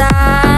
在。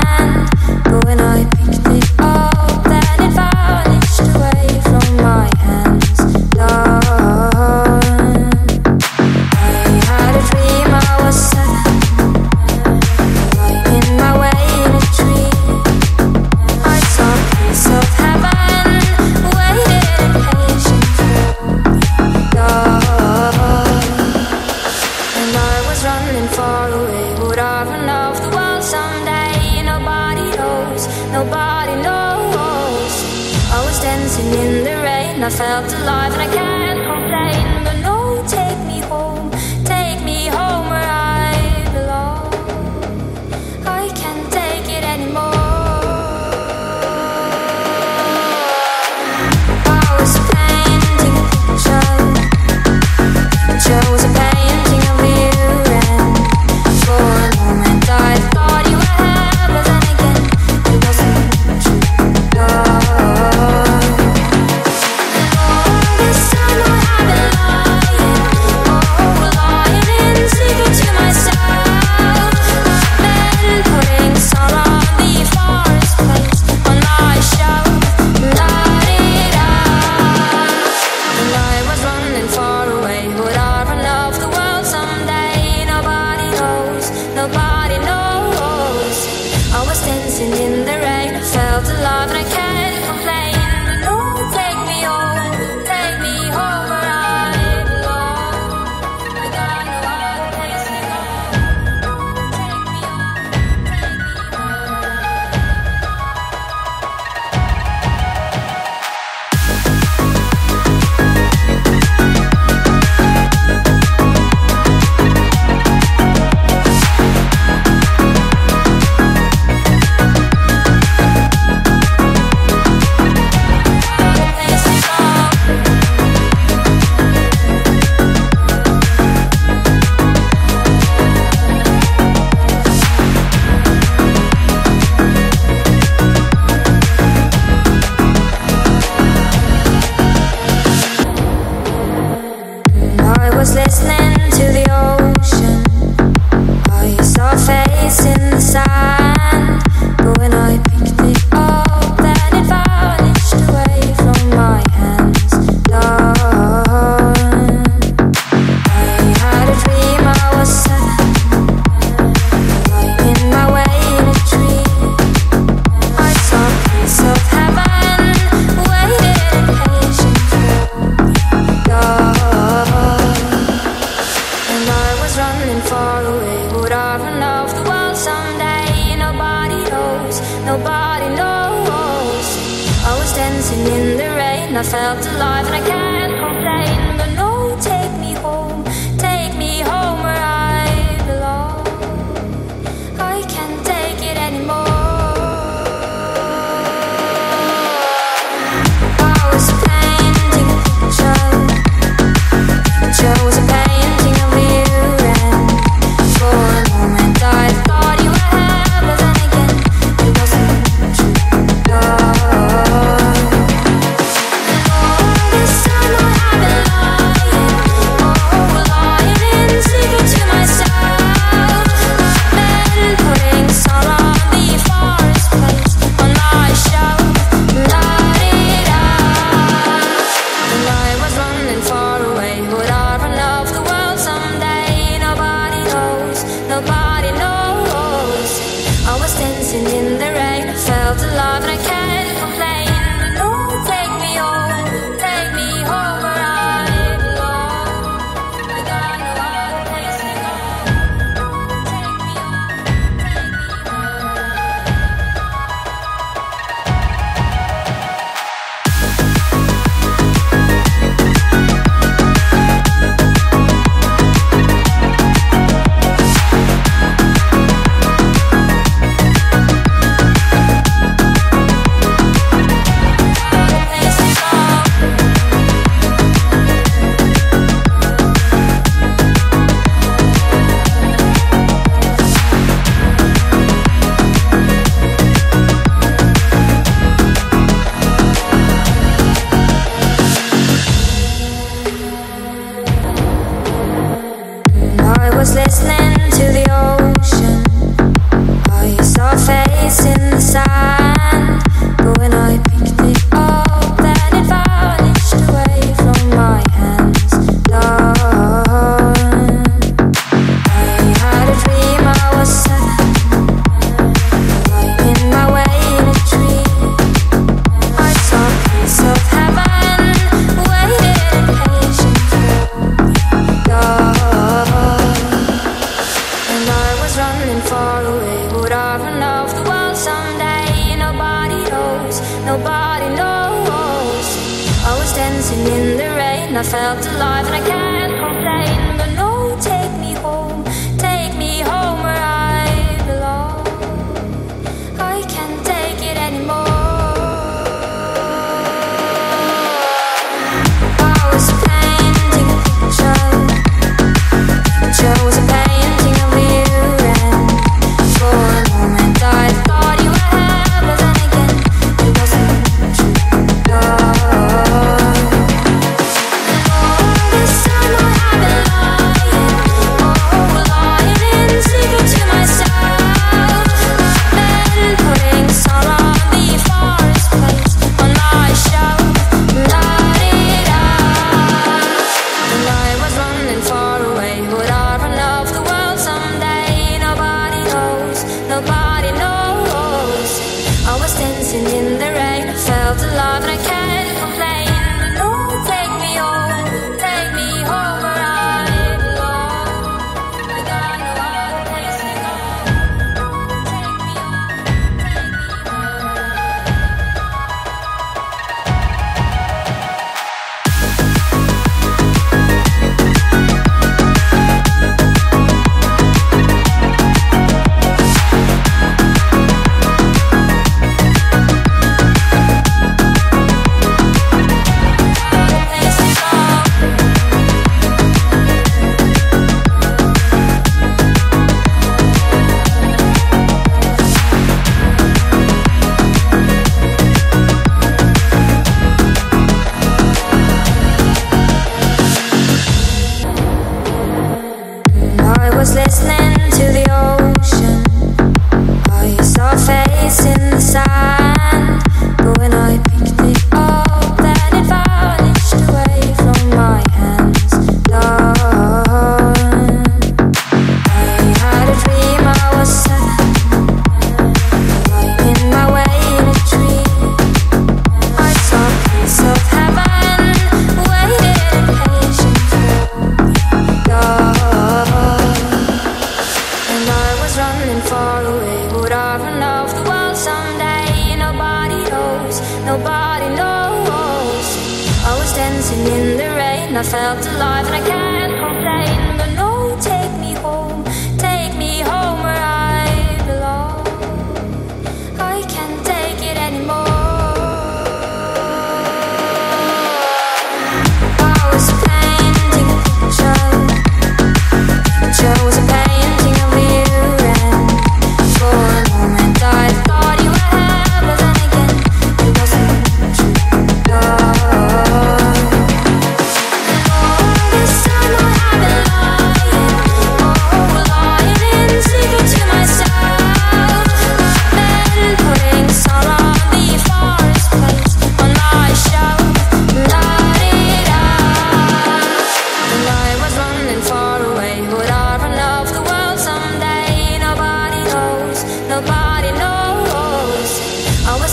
dancing in the rain. I felt alive and I can't complain.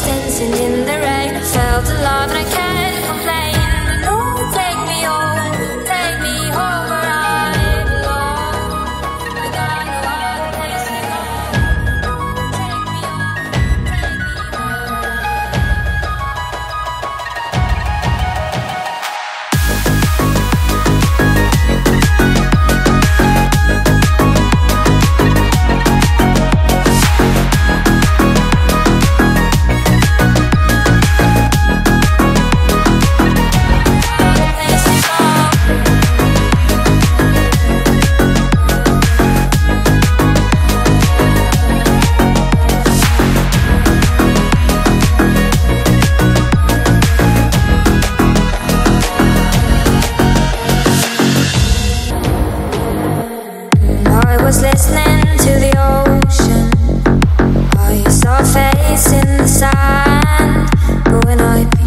dancing in the rain. I felt alive and I can't. when I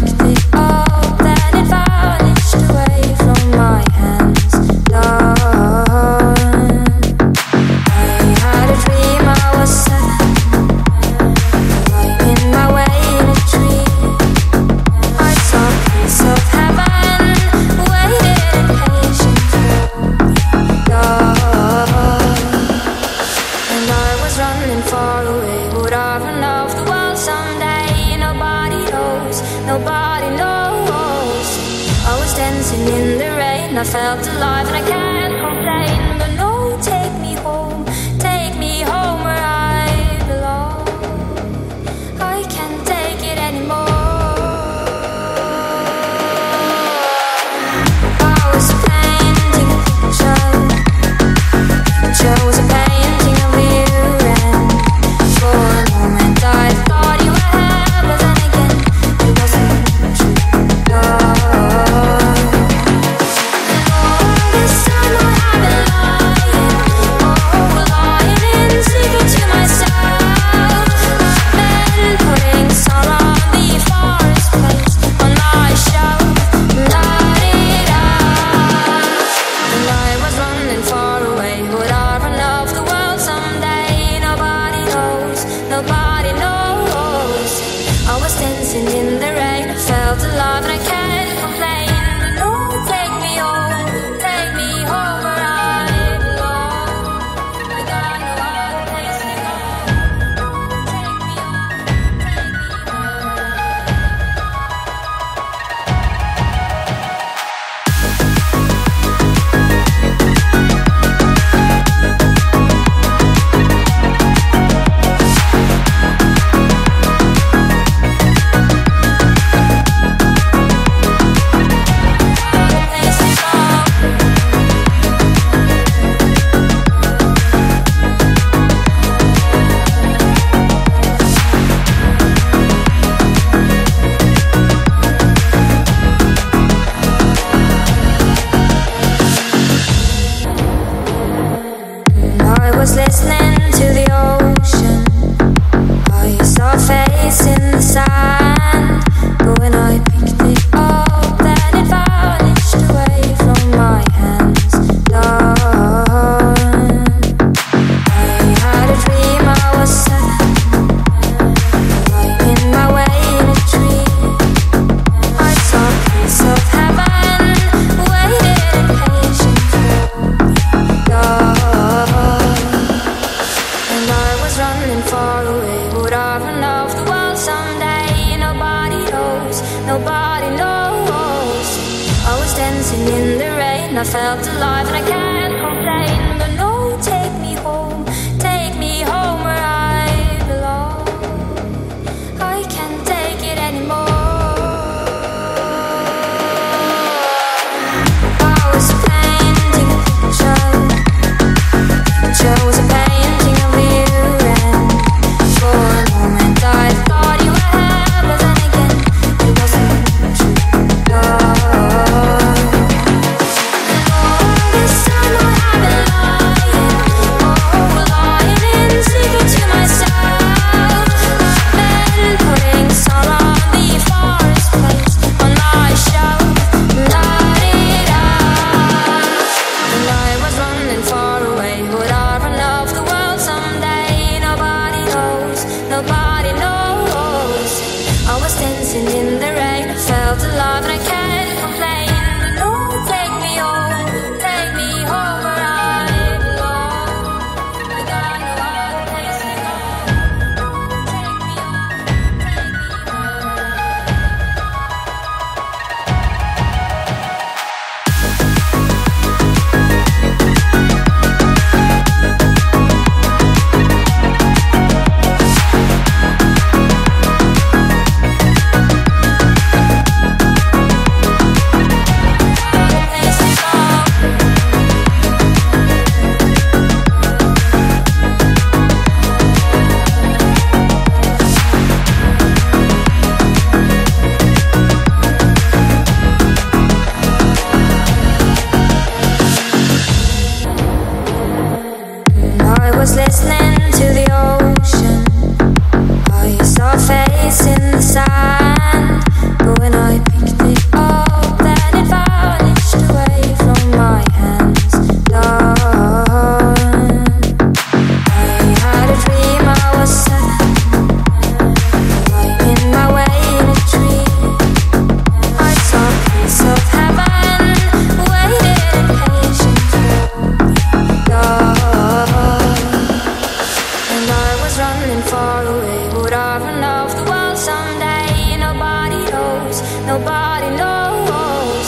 was running far away, would I run off the world someday? Nobody knows, nobody knows.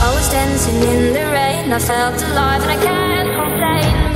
I was dancing in the rain, I felt alive and I can't complain.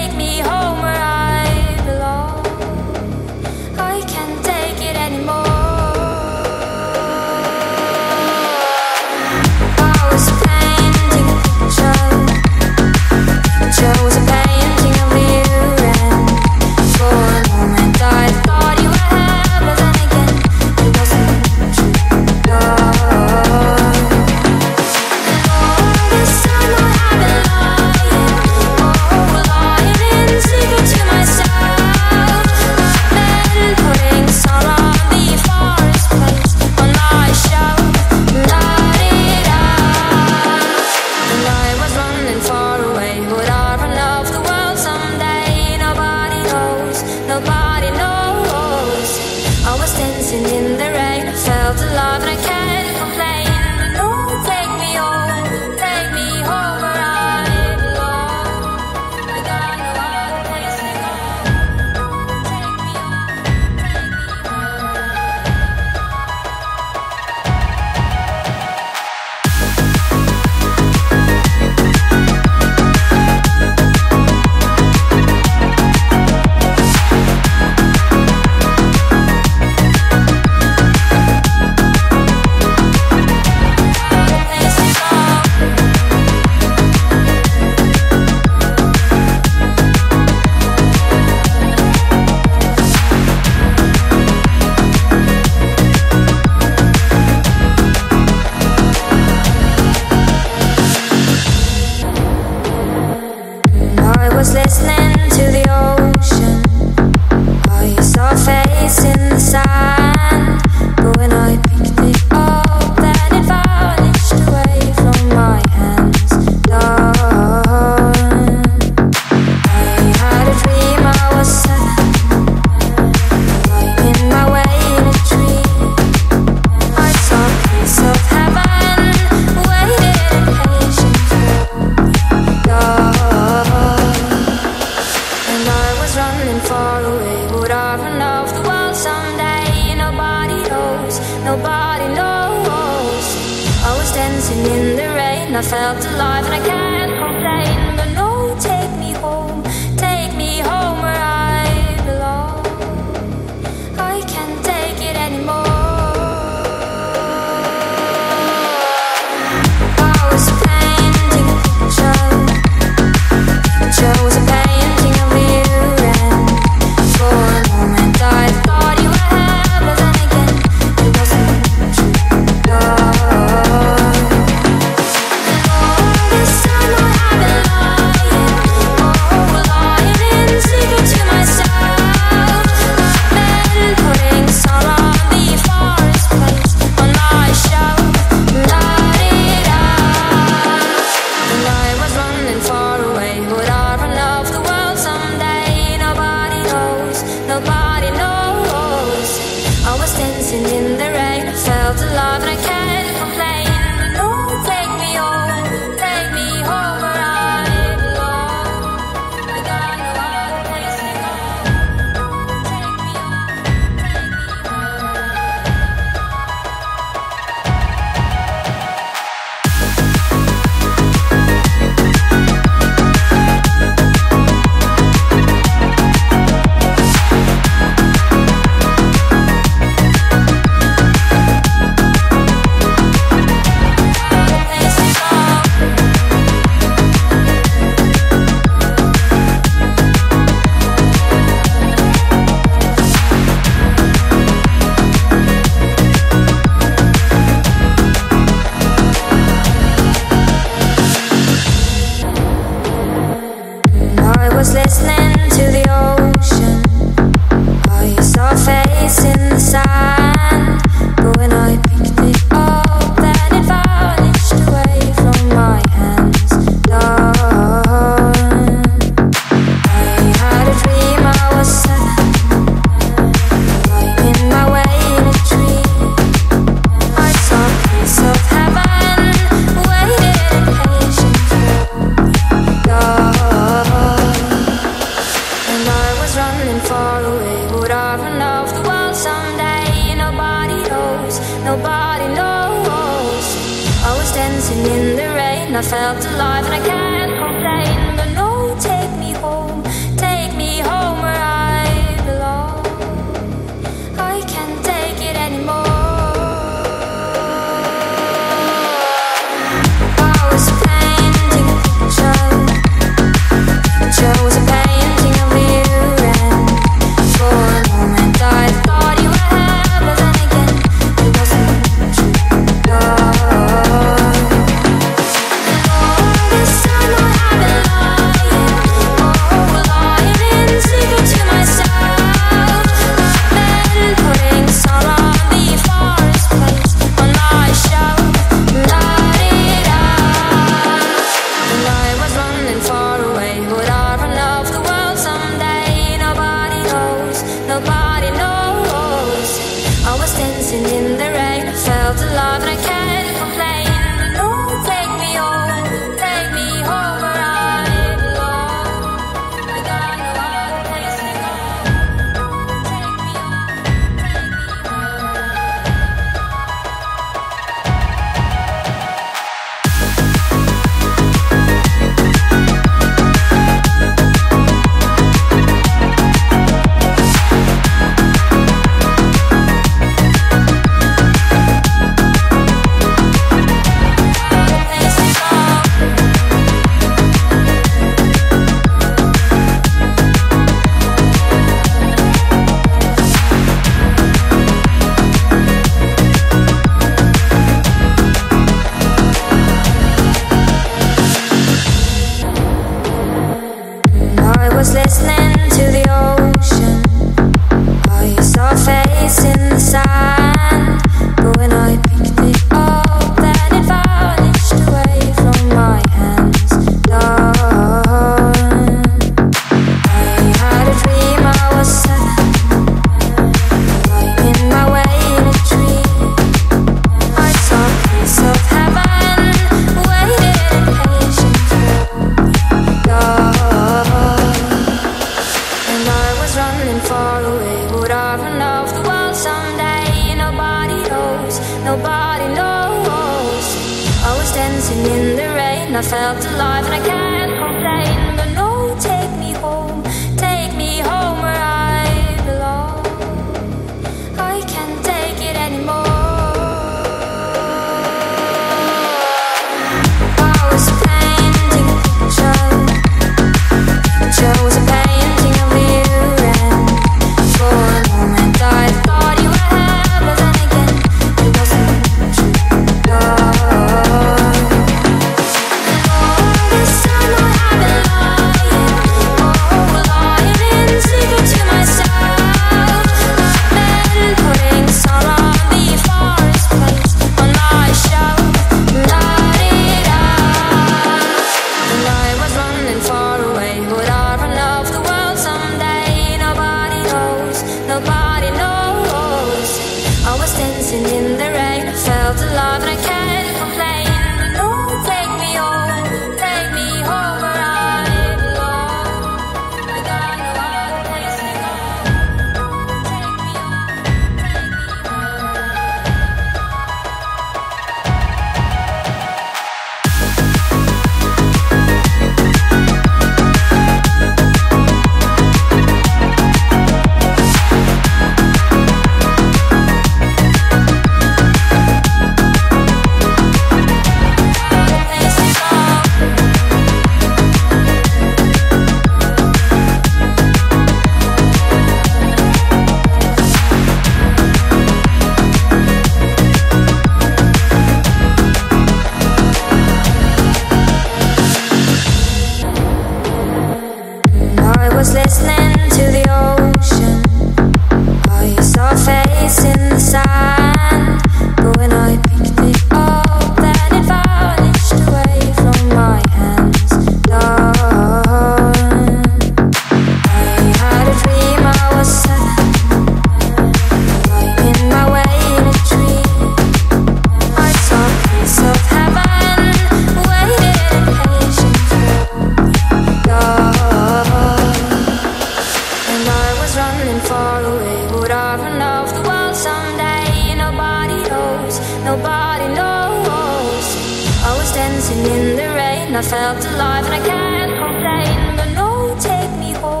in the rain. I felt alive and I can't complain. But no, take me home.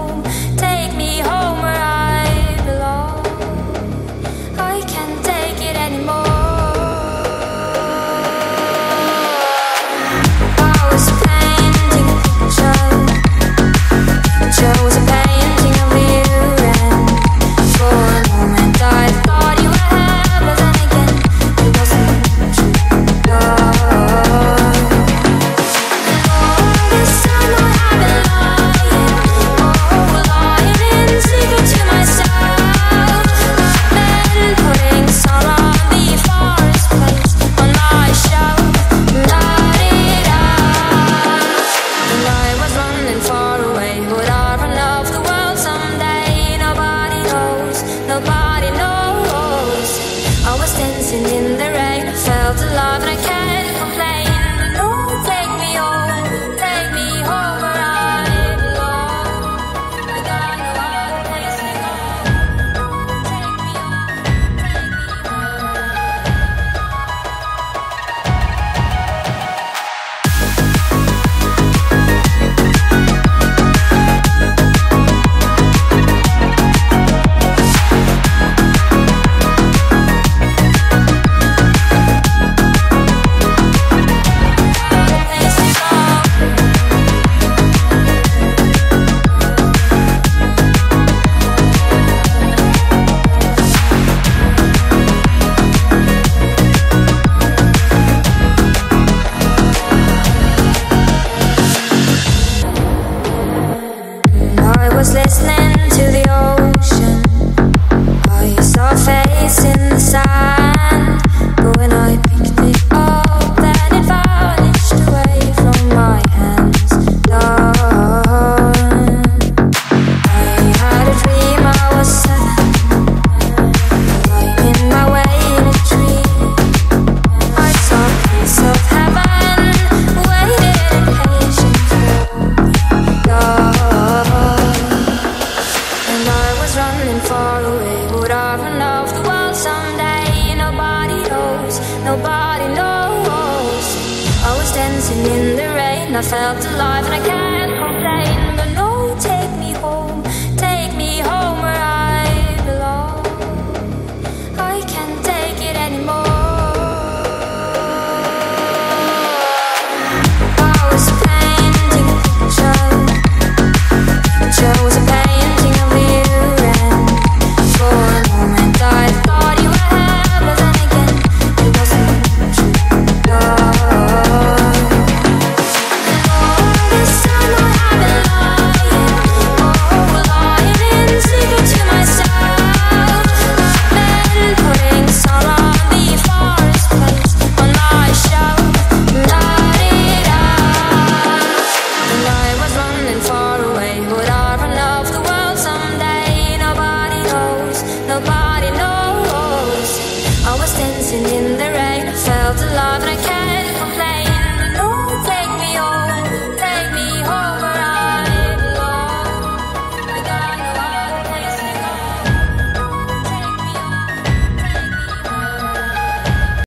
Dancing in the rain. I felt alive and I